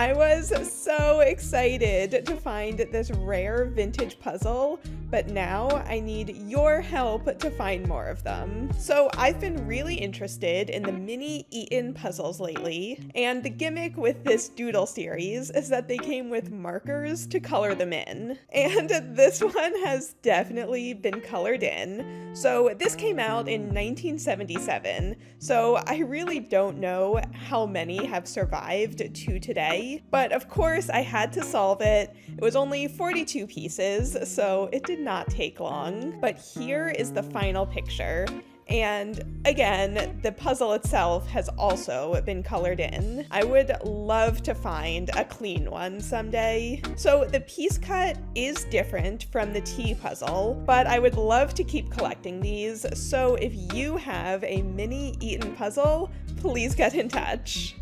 I was so excited to find this rare vintage puzzle, but now I need your help to find more of them. So I've been really interested in the mini Eaton puzzles lately, and the gimmick with this doodle series is that they came with markers to color them in. And this one has definitely been colored in. So this came out in 1977, so I really don't know how many have survived to today. But of course, I had to solve it. It was only 42 pieces, so it did not take long. But here is the final picture. And again, the puzzle itself has also been colored in. I would love to find a clean one someday. So the piece cut is different from the tea puzzle, but I would love to keep collecting these. So if you have a mini Eaton puzzle, please get in touch.